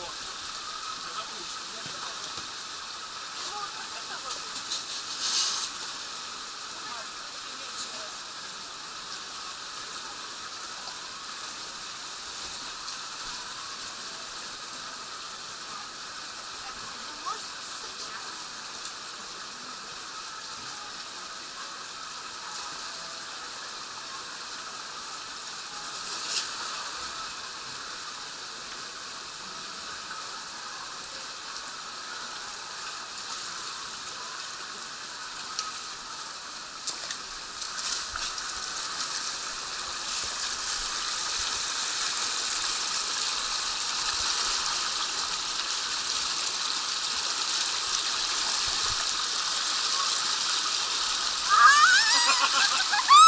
water. Ha ha ha ha!